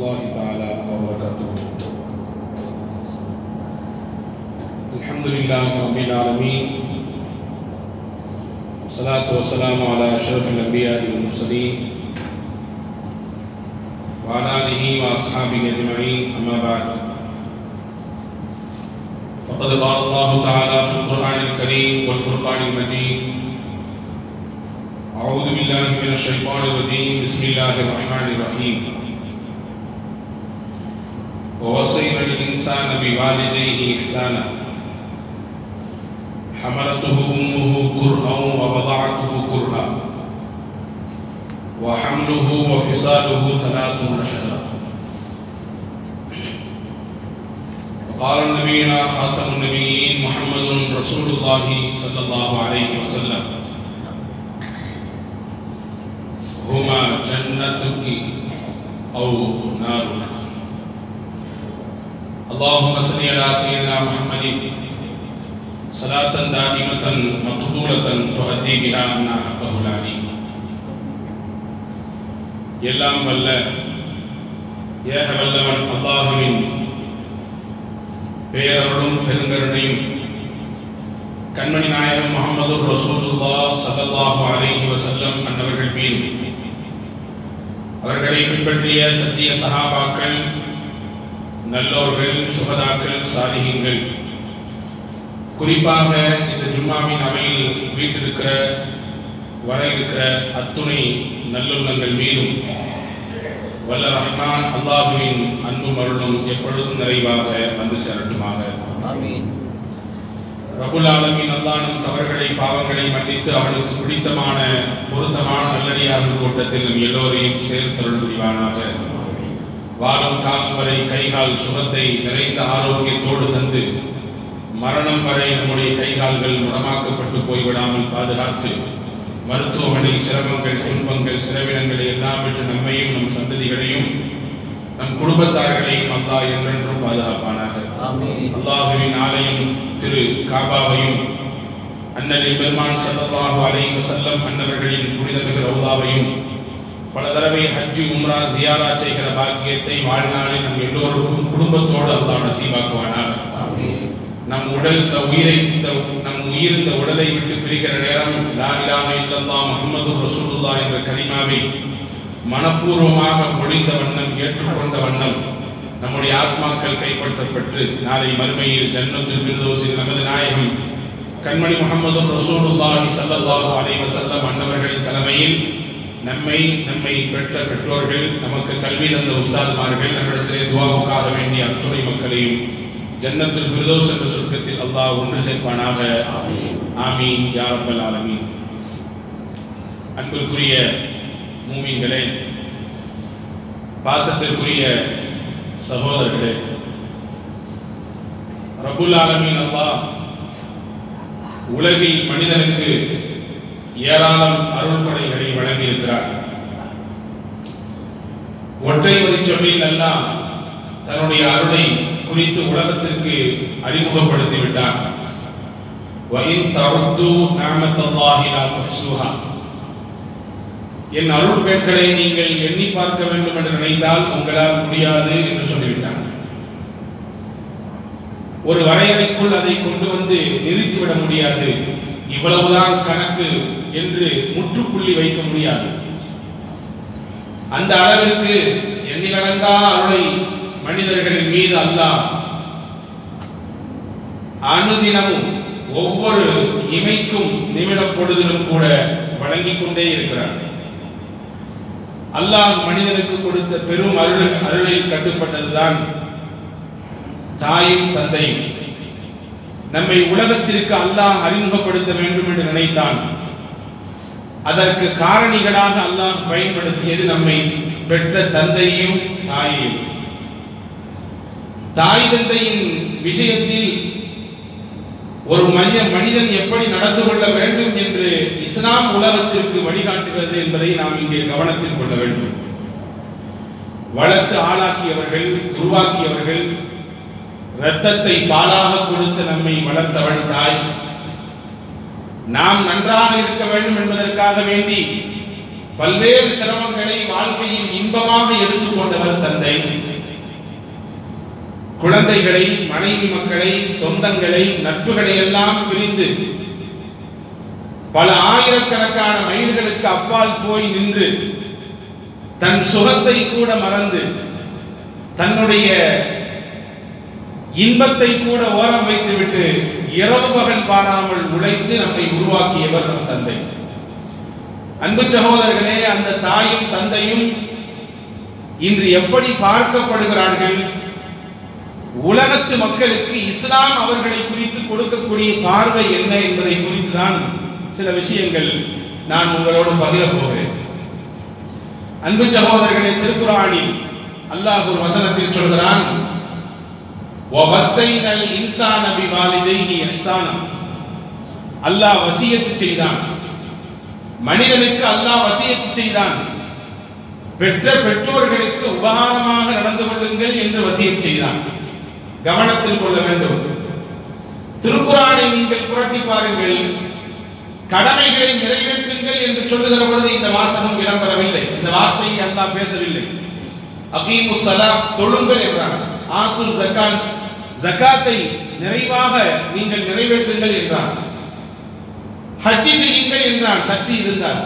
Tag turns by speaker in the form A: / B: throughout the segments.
A: الله تعالى وبركاته. الحمد لله رب العالمين. والصلاة والسلام على أشرف الأنبياء والمرسلين. وعلى آله وأصحابه أجمعين أما بعد. فقد قال الله تعالى في القرآن الكريم والفرقان المجيد أعوذ بالله من الشيطان الرجيم. بسم الله الرحمن الرحيم. ووصينا الإنسان بوالديه إحسانا. حملته أمه كرها ووضعته كرها. وحمله وفصاله ثلاثون شهرا وقال نبينا خاتم النبيين محمد رسول الله صلى الله عليه وسلم. هما جنتك أو نارك. اللهم صل على سيدنا محمد صلاة دائمة مقبولة تؤدي بها عنا حقه العليم எல்லாம் வல்ல ஏக வல்லவன் அல்லாஹுவின் பேரருளும் பெருங்கருணையும் கண்மணி நாயகம் முகமது ரசூலுல்லா சல்லல்லாஹு அலைஹி வஸல்லம் அன்னவர்கள் மீது அவர்களை பின்பற்றிய சத்திய சஹாபாக்கள் நல்லோர்கள் சுகதாக்கள் சாதிகங்கள் குறிப்பாக இந்த ஜும்மாவின் அவையில் வீட்டிருக்கிற வர இருக்கிற அத்துணை நல்லுள்ளங்கள் மீதும் வல்ல ரஹ்மான் அல்லாஹுவின் அன்பும் அருளும் எப்பொழுதும் நிறைவாக வந்து சேரட்டுமாக. ரபுல் ஆலமின் அல்லானும் தவறுகளை பாவங்களை மன்னித்து அவனுக்கு பிடித்தமான பொருத்தமான நல்லடியார்கள் கூட்டத்தில் எல்லோரையும் சேர்த்தருள் புரிவானாக. வாழும் காலம் வரை கைகால் சுகத்தை நிறைந்த ஆரோக்கியத்தோடு தந்து மரணம் வரை நம்முடைய கைகால்கள் குணமாக்கப்பட்டு போய்விடாமல் பாதுகாத்து மருத்துவமனை சிரமங்கள் துன்பங்கள் சிரவினங்களை எல்லாம் விட்டு நம்மையும் நம் சந்ததிகளையும் நம் குடும்பத்தார்களையும் அல்லாஹ் என்றென்றும் பாதுகாப்பானாக. அல்லாஹுவின் ஆலயம் திரு காபாவையும் அண்ணலில் பெருமான் ஸல்லல்லாஹு அலைஹி வஸல்லம் அன்னவர்களின் புனிதமிகு ரவுதாவையும் பல தடவை ஹஜ்ஜு உம்ரா ஜியாரா செய்கிற பாக்கியத்தை வாழ்நாளில் நம் எல்லோருக்கும் குடும்பத்தோடு அல்லாஹ் நசீபாக்குவானாக. நம் உடல் இந்த உயிரை இந்த நம் உயிர் இந்த உடலை விட்டு பிரிகிற நேரம் லா இலாஹ இல்லல்லா முகமது ரசூலுல்லா என்ற கனிமாவை மனப்பூர்வமாக ஒழிந்த வண்ணம் ஏற்றுக்கொண்ட வண்ணம் நம்முடைய ஆத்மாக்கள் கைப்பற்றப்பட்டு நாளை மறுமையில் ஜன்னத்து ஃபிர்தோசில் நமது நாயகம் கண்மணி முகமது ரசூலுல்லாஹி சல்லல்லாஹு அலைவசல்லம் அன்னவர்களின் தலைமையில் நம்மை நம்மை பெற்ற பெற்றோர்கள் நமக்கு கல்வி தந்த உஸ்தாதுமார்கள் நம்மிடத்திலே துவாவுக்காக வேண்டிய அத்துணை மக்களையும் ஜன்னத்தில் ஃபிரதோஸ் என்ற சுருக்கத்தில் அல்லாஹ் ஒன்று சேர்ப்பானாக.
B: ஆமீன்.
A: யாரப்பல் ஆலமீன். அன்பிற்குரிய மூமீன்களே பாசத்திற்குரிய சகோதரர்களே ரபுல் ஆலமீன் அல்லாஹ் உலகில் மனிதனுக்கு ஏராளம் அருள்படைகளை வழங்கியிருக்கிறார். ஒற்றை வரி எல்லாம் தன்னுடைய அருளை குறித்து உலகத்திற்கு அறிமுகப்படுத்தி விட்டார் என் அருள் பெண்களை நீங்கள் எண்ணி பார்க்க வேண்டும் என்று நினைத்தால் உங்களால் முடியாது என்று சொல்லிவிட்டார். ஒரு வரையறைக்குள் அதை கொண்டு வந்து நிறுத்திவிட முடியாது. இவ்வளவுதான் கணக்கு. என்று முற்றுப்புள்ளி வைக்க முடியாது. அந்த அளவிற்கு எண்ணிலடங்கா அருளை மனிதர்களின் மீது அல்லாஹ் அனுதினமும் ஒவ்வொரு இமைக்கும் நிமிடம் பொழுதிலும் கூட வழங்கிக் கொண்டே இருக்கிறார். அல்லாஹ் மனிதனுக்கு கொடுத்த பெரும் அருள் அருளில் கட்டுப்பட்டதுதான் தாயும் தந்தையும். நம்மை உலகத்திற்கு அல்லாஹ் அறிமுகப்படுத்த வேண்டும் என்று நினைத்தான். அதற்கு காரணிகளாக அல்லாஹ் பயன்படுத்தியது நம்மை பெற்ற தந்தையும் தாயையும். தாய் தந்தையின் விஷயத்தில் ஒரு மனித மனிதன் எப்படி நடந்து கொள்ள வேண்டும் என்று இஸ்லாம் உலகத்திற்கு வழிகாட்டுகிறது என்பதை நாம் இங்கே கவனத்தில் கொள்ள வேண்டும். வளர்த்து ஆளாக்கியவர்கள் உருவாக்கியவர்கள் இரத்தத்தை பாலாக கொடுத்து நம்மை வளர்த்தவள் தாய். நாம் நன்றாக இருக்க வேண்டும் என்பதற்காக வேண்டி பல்வேறு சிரமங்களை வாழ்க்கையில் இன்பமாக எடுத்துக்கொண்டவர் தந்தை. குழந்தைகளை மனைவி மக்களை சொந்தங்களை நட்புகளை எல்லாம் பிரிந்து பல ஆயிரக்கணக்கான மைல்களுக்கு அப்பால் போய் நின்று தன் சுகத்தை கூட மறந்து தன்னுடைய இன்பத்தை கூட ஓரம் வைத்துவிட்டு இரவு பகல் பாராமல் உழைத்து நம்மை உருவாக்கியவர் நம் தந்தை. அன்பு சகோதரர்களே அந்த தாயும் தந்தையும் இன்று எப்படி பார்க்கப்படுகிறார்கள்? உலகத்து மக்களுக்கு இஸ்லாம் அவர்களை குறித்து கொடுக்கக்கூடிய பார்வை என்ன என்பதை குறித்து தான் சில விஷயங்கள் நான் உங்களோடு பகிரப் போகிறேன். அன்பு சகோதரர்களே திருக்குறானில் அல்லாஹ் ஒரு வசனத்தில் சொல்கிறான் وَوَصَّيْنَا الْإِنسَانَ بِوَالِدَيْهِ إِحْسَانًا அல்லாஹ் வசியத்து செய்தான் மனிதனுக்கு அல்லாஹ் வசியத்து செய்தான் பெற்ற பெற்றோர்களுக்கு உபகாரமாக நடந்து கொள்ளுங்கள் என்று வசியத் செய்தான் கவனத்தில் கொள்ள வேண்டும் திருக்குறானை நீங்கள் புரட்டி பாருங்கள் கடமைகளை நிறைவேற்றுங்கள் என்று சொல்லுகிற பொழுது இந்த வாசகம் இடம்பெறவில்லை இந்த வார்த்தையை அல்லாஹ் பேசவில்லை அகீமு சலா தொழுங்கள் என்றான் ஆத்துல் ஜக்கான் ஜக்காத்தை நிறைவாக நீங்கள் நிறைவேற்றுங்கள் என்றான். ஹஜ்ஜி செய்யுங்கள் என்றான் சக்தி இருந்தார்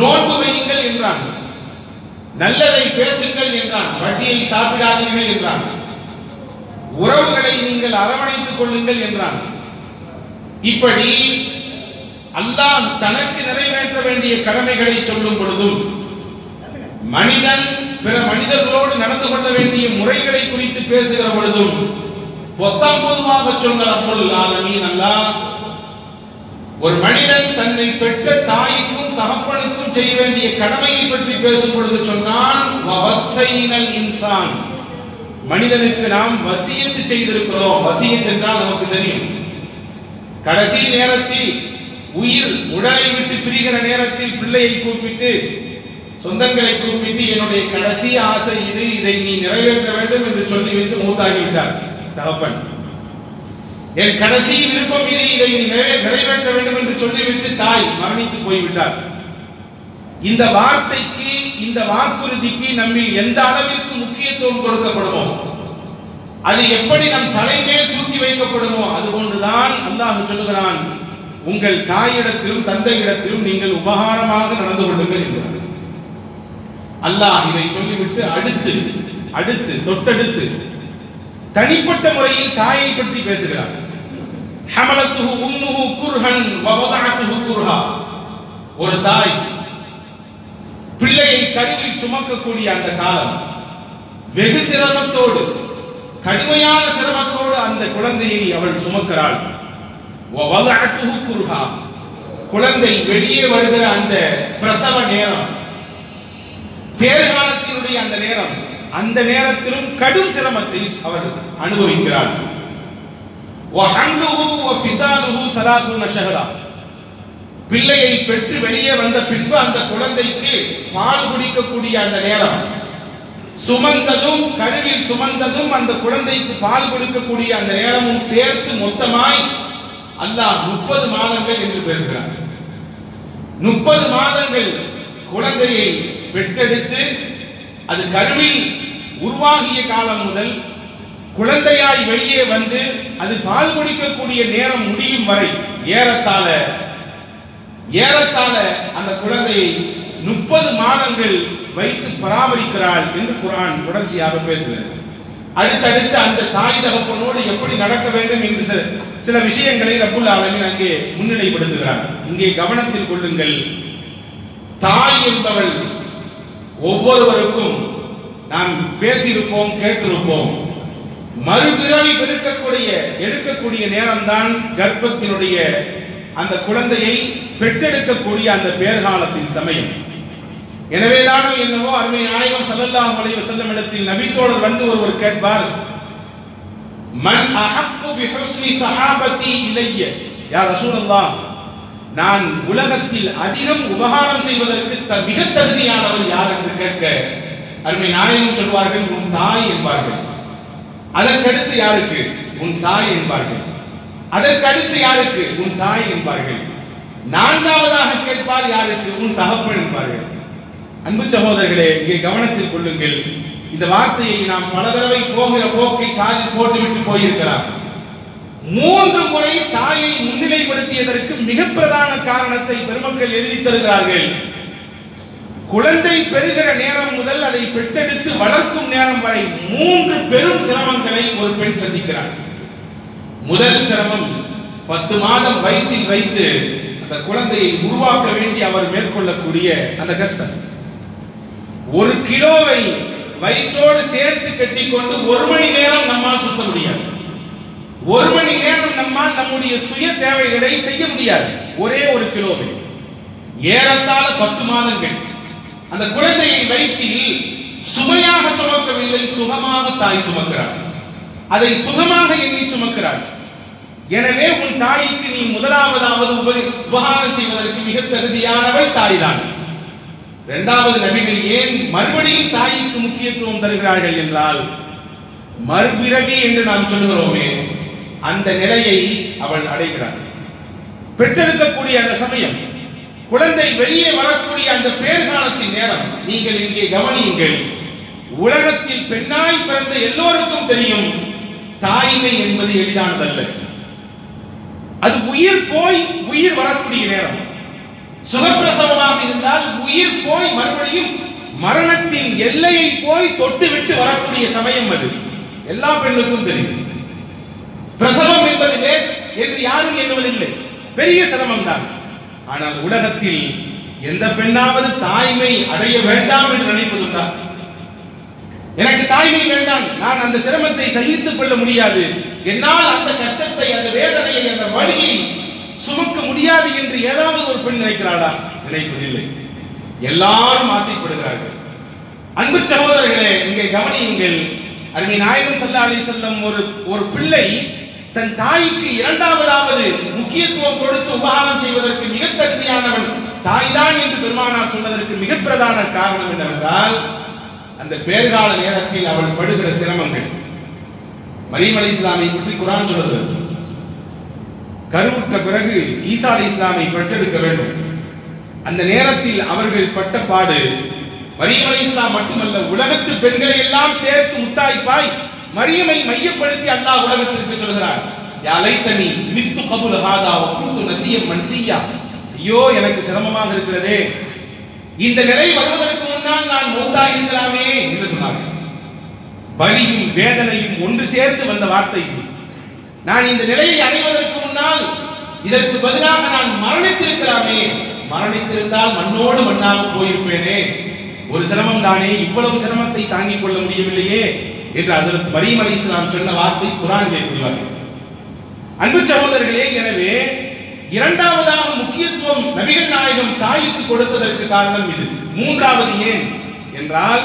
A: நோன்பு வையுங்கள் என்றான். நல்லதை பேசுங்கள் என்றான் வட்டியை சாப்பிடாதீர்கள் என்றான். உறவுகளை நீங்கள் அரவணைத்துக் கொள்ளுங்கள் என்றான். இப்படி அல்லாஹ் தனக்கு நிறைவேற்ற வேண்டிய கடமைகளை சொல்லும் பொழுதும் மனிதன் பிற மனிதர்களோடு நடந்து கொள்ள வேண்டிய முறைகளை குறித்து பேசுகிற பொழுதும் பொத்தாம் பொதுவாக சொன்ன அப்பொழுது ஆலமீன் அல்லாஹ் ஒரு மனிதன் தன்னை பெற்ற தாய்க்கும் தகப்பனுக்கும் செய்ய வேண்டிய கடமையை பற்றி பேசும் பொழுது சொன்னான் இன்சான். மனிதனுக்கு நாம் வசியத்து செய்திருக்கிறோம். வசியத் என்றால் நமக்கு தெரியும். கடைசி நேரத்தில் உயிர் உடலை விட்டு பிரிகிற நேரத்தில் பிள்ளையை கூப்பிட்டு சொந்தங்களை கூப்பிட்டு என்னுடைய கடைசி ஆசை இது இதை நீ நிறைவேற்ற வேண்டும் என்று சொல்லி வைத்து மூத்தாகிவிட்டார். தகப்பன் என் கடைசி விருப்பம் இது இதை நீ நிறைவேற்ற வேண்டும் என்று சொல்லிவிட்டு தாய் மரணித்து போய்விட்டார். இந்த வார்த்தைக்கு இந்த வாக்குறுதிக்கு நம்மில் எந்த அளவிற்கு முக்கியத்துவம் கொடுக்கப்படுமோ அது எப்படி நம் தலைமேல் தூக்கி வைக்கப்படுமோ அது போன்றுதான் அல்லாஹ் சொல்லுகிறான் உங்கள் தாயிடத்திலும் தந்தையிடத்திலும் நீங்கள் உபகாரமாக நடந்து கொள்ளுங்கள் என்கிறார் அல்லாஹ் இதை சொல்லிவிட்டு அடுத்து அடுத்து தொட்டடுத்து தனிப்பட்ட முறையில் தாயை பற்றி பேசுகிறார். ஹமலத்துஹு உம்முஹு குர்ஹன் வவதஅத்துஹு குர்ஹா. ஒரு தாய் பிள்ளையை கருவில் சுமக்கக்கூடிய அந்த காலம் வெகு சிரமத்தோடு கடுமையான சிரமத்தோடு அந்த குழந்தையை அவள் சுமக்கிறாள். வவதஅத்துஹு குர்ஹா. குழந்தை வெளியே வருகிற அந்த பிரசவ நேரம் தேர்காலத்தினுடைய அந்த நேரம் அந்த நேரத்திலும் கடும் சிரமத்தை அவர் அனுபவிக்கிறார். பிள்ளையை பெற்று வெளியே வந்த பின்பு அந்த குழந்தைக்கு பால் குடிக்கக்கூடிய அந்த நேரம். சுமந்ததும் கருவில் சுமந்ததும் அந்த குழந்தைக்கு பால் கொடுக்கக்கூடிய அந்த நேரமும் சேர்த்து மொத்தமாய் அல்லாஹ் முப்பது மாதங்கள் என்று பேசுகிறார். முப்பது மாதங்கள் குழந்தையை பெற்றெடுத்து அது கருவில் உருவாகிய காலம் முதல் குழந்தையாய் வெளியே வந்து அது பால் குடிக்கக்கூடிய நேரம் முடியும் வரை ஏறத்தாழ ஏறத்தாழ அந்த குழந்தையை முப்பது மாதங்கள் வைத்து பராமரிக்கிறாள் என்று குரான் தொடர்ச்சியாக பேசுகிறது. அடுத்தடுத்து அந்த தாய் தகப்பனோடு எப்படி நடக்க வேண்டும் என்று சில சில விஷயங்களை ரப்புல் ஆலமின் அங்கே முன்னிலைப்படுத்துகிறார். இங்கே கவனத்தில் கொள்ளுங்கள். தாய் என்பவள் ஒவ்வொருவருக்கும் நாம் பேசியிருப்போம் கேட்டிருப்போம். மறுபிறவி பெருக்கக்கூடிய எடுக்கக்கூடிய நேரம்தான் கர்ப்பத்தினுடைய அந்த குழந்தையை பெற்றெடுக்கக்கூடிய அந்த பேர்காலத்தின் சமயம். எனவேதானோ என்னவோ அருமை நாயகம் சல்லல்லாஹு அலைஹி வஸல்லம் இடத்தில் நபித்தோழர் வந்து ஒருவர் கேட்பார் மன் அஹப்பு பிஹுஸ்னி சஹாபதி இலைய? யா ரசூலுல்லாஹ் நான் உலகத்தில் அதிகம் உபகாரம் செய்வதற்கு த- மிக தகுதியானவர் யார் என்று கேட்க அருமை நாயகம் சொல்வார்கள் உன் தாய் என்பார்கள். அதற்கடுத்து யாருக்கு? உன் தாய் என்பார்கள். அதற்கடுத்து யாருக்கு? உன் தாய் என்பார்கள். நான்காவதாக கேட்பார் யாருக்கு? உன் தகப்பன் என்பார்கள். அன்பு சகோதரர்களே இங்கே கவனத்தில் கொள்ளுங்கள். இந்த வார்த்தையை நாம் பல தடவை போகிற போக்கை காதில் போட்டுவிட்டு போயிருக்கலாம். மூன்று முறை தாயை முன்னிலைப்படுத்தியதற்கு மிக பிரதான காரணத்தை பெருமக்கள் எழுதி தருகிறார்கள். குழந்தை பெறுகிற நேரம் முதல் அதை பெற்றெடுத்து வளர்க்கும் நேரம் வரை மூன்று பெரும் சிரமங்களை ஒரு பெண் சந்திக்கிறார் முதல் சிரமம் பத்து மாதம் வயிற்றில் வைத்து அந்த குழந்தையை உருவாக்க வேண்டி அவர் மேற்கொள்ளக்கூடிய அந்த கஷ்டம். ஒரு கிலோவை வயிற்றோடு சேர்த்து கட்டிக்கொண்டு ஒரு மணி நேரம் நம்மால் சுத்த முடியாது. ஒரு மணி நேரம் நம்மால் நம்முடைய சுய தேவைகளை செய்ய முடியாது. ஒரே ஒரு கிலோவில் ஏறத்தாழ பத்து மாதங்கள். அந்த குழந்தையை வயிற்றில் சுமையாக சுமக்கவில்லை சுகமாக தாய் சுமக்கிறார் அதை சுகமாக எண்ணி சுமக்கிறார் எனவே உன் தாய்க்கு நீ முதலாவதாவது உப- உபகாரம் செய்வதற்கு மிக தகுதியானவள் தாய்தான். இரண்டாவது நபிகள் ஏன் மறுபடியும் தாய்க்கு முக்கியத்துவம் தருகிறார்கள் என்றால் மறுபிறவி என்று நாம் சொல்லுகிறோமே அந்த நிலையை அவள் அடைகிறாள் பெற்றெடுக்கக்கூடிய அந்த சமயம் குழந்தை வெளியே வரக்கூடிய அந்த பேர்காலத்தின் நேரம் நீங்கள் இங்கே கவனியுங்கள். உலகத்தில் பெண்ணாய் பிறந்த எல்லோருக்கும் தெரியும் தாய்மை என்பது எளிதானதல்ல. அது உயிர் போய் உயிர் வரக்கூடிய நேரம். சுகப்பிரசவமாக இருந்தால் உயிர் போய் மறுபடியும் மரணத்தின் எல்லையை போய் தொட்டு விட்டு வரக்கூடிய சமயம் அது. எல்லா பெண்ணுக்கும் தெரியும். பிரசவம் என்பது லேஸ் என்று யாரும் எண்ணுவதில்லை. பெரிய சிரமம் தான் ஆனால் உலகத்தில் எந்த பெண்ணாவது தாய்மை அடைய வேண்டாம் என்று நினைப்பதுண்டா? எனக்கு தாய்மை வேண்டாம். நான் அந்த சிரமத்தை சகித்துக் கொள்ள முடியாது. என்னால் அந்த கஷ்டத்தை அந்த வேதனையை அந்த வழியை சுமக்க முடியாது என்று ஏதாவது ஒரு பெண் நினைக்கிறாளா? நினைப்பதில்லை. எல்லாரும் ஆசைப்படுகிறார்கள். அன்பு சகோதரர்களே இங்கே கவனியுங்கள். அருமை நாயகம் சல்லா அலி செல்லம் ஒரு ஒரு பிள்ளை தன் தாய்க்கு இரண்டாவதாவது முக்கியத்துவம் கொடுத்து உபகாரம் செய்வதற்கு மிக தகுதியானவன் தாய்தான் என்று பெருமானார் சொன்னதற்கு மிக பிரதான காரணம் என்னவென்றால் அந்த பேர்கால நேரத்தில் அவள் படுகிற சிரமங்கள். மரீம் அலி இஸ்லாமை பற்றி குரான் சொல்லுகிறது. கருவுற்ற பிறகு ஈசா அலி இஸ்லாமை பெற்றெடுக்க வேண்டும். அந்த நேரத்தில் அவர்கள் பட்ட பாடு மரியம் அலி இஸ்லாம் மட்டுமல்ல உலகத்து பெண்களை எல்லாம் சேர்த்து முத்தாய்ப்பாய் மரியமை மையப்படுத்தி அல்லாஹ் உலகத்திற்கு சொல்கிறார் யாலை லைத்தனி மித்து கபுல் ஹாதா வ குந்து நசியம் மன்சியா. ஐயோ எனக்கு சிரமமாக இருக்கிறதே. இந்த நிலை வருவதற்கு முன்னால் நான் மௌத்தா இருக்கலாமே என்று சொன்னார்கள். வலியும் வேதனையும் ஒன்று சேர்த்து வந்த வார்த்தை இது. நான் இந்த நிலையை அடைவதற்கு முன்னால் இதற்கு பதிலாக நான் மரணித்திருக்கலாமே. மரணித்திருந்தால் மண்ணோடு மண்ணாக போயிருப்பேனே. ஒரு சிரமம் தானே இவ்வளவு சிரமத்தை தாங்கிக் கொள்ள முடியவில்லையே. என்று ஹஜரத் மரீம் அலி இஸ்லாம் சொன்ன வார்த்தை குரானிலே பதிவாகிறது அன்பு சகோதரர்களே எனவே இரண்டாவதாக முக்கியத்துவம் நபிகள் நாயகம் தாய்க்கு கொடுப்பதற்கு காரணம் இது. மூன்றாவது ஏன் என்றால்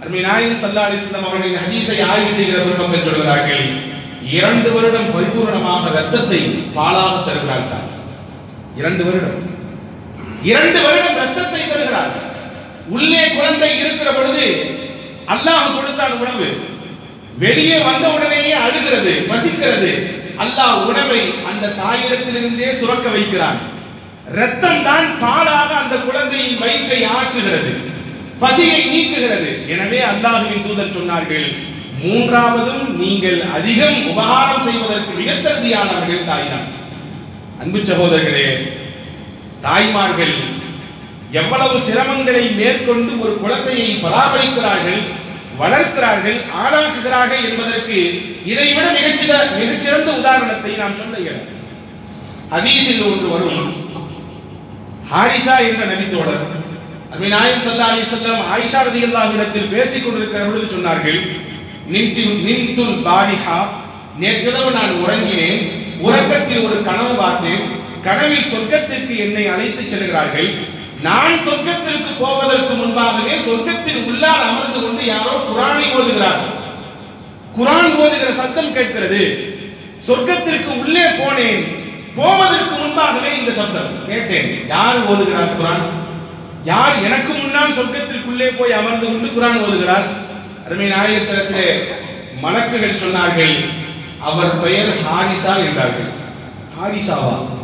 A: அருமை நாயகம் சல்லா அலிஸ்லாம் அவர்களின் ஹதீஸை ஆய்வு செய்கிற பெருமக்கள் சொல்கிறார்கள் இரண்டு வருடம் பரிபூர்ணமாக ரத்தத்தை பாலாக தருகிறார்கள் இரண்டு வருடம். இரண்டு வருடம் ரத்தத்தை தருகிறார். உள்ளே குழந்தை இருக்கிற பொழுது அல்லாஹ் கொடுத்தான் உணவு. வெளியே வந்த உடனேயே அழுகிறது பசிக்கிறது அல்லாஹ் உணவை அந்த தாயிடத்திலிருந்தே சுரக்க வைக்கிறான். ரத்தம் தான் பாலாக அந்த குழந்தையின் வயிற்றை ஆற்றுகிறது பசியை நீக்குகிறது. எனவே அல்லாஹுவின் தூதர் சொன்னார்கள் மூன்றாவதும் நீங்கள் அதிகம் உபகாரம் செய்வதற்கு மிக தகுதியானவர்கள் தாய்தான். அன்பு சகோதரர்களே தாய்மார்கள் எவ்வளவு சிரமங்களை மேற்கொண்டு ஒரு குழந்தையை பராமரிக்கிறார்கள் வளர்க்கிறார்கள் ஆளாக்குகிறார்கள் என்பதற்கு இதைவிட மிகச்சிற மிகச்சிறந்த உதாரணத்தை நாம் சொல்ல இயலும். ஹதீஸில் ஒன்று வரும். ஹாரிசா என்ற நபித்தோடர் அருமை நாயம் சல்லா அலி செல்லம் ஆயிஷா ரதியல்லாஹு இடத்தில் பேசிக் கொண்டிருக்கிற பொழுது சொன்னார்கள் நிந்தின் நின்துல் பாரிஹா நேற்றிரவு நான் உறங்கினேன் உறக்கத்தில் ஒரு கனவு பார்த்தேன் கனவில் சொர்க்கத்திற்கு என்னை அழைத்து செல்கிறார்கள் நான் சொர்க்கத்திற்கு போவதற்கு முன்பாகவே சொர்க்கத்தின் உள்ளார் அமர்ந்து கொண்டு யாரோ குரானை ஓதுகிறார். குரான் ஓதுகிற சத்தம் கேட்கிறது. சொர்க்கத்திற்கு உள்ளே போனேன். போவதற்கு முன்பாகவே இந்த சப்தம் கேட்டேன். யார் ஓதுகிறார் குரான்? யார் எனக்கு முன்னால் சொர்க்கத்திற்குள்ளே போய் அமர்ந்து கொண்டு குரான் ஓதுகிறார்? அருமை நாயகத்திரத்திலே மலக்குகள் சொன்னார்கள். அவர் பெயர் ஹாரிசா என்றார்கள். ஹாரிசாவா?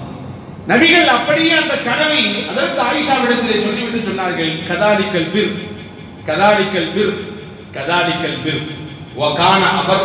A: நபிகள் அப்படியே அந்த கனவை அதற்கு ஆயிஷாவிடத்திலே சொல்லிவிட்டு சொன்னார்கள் கதாலிக்கல் பிர் கதாலிக்கல் பிர் கதாலிக்கல் பிர் வகான அபர்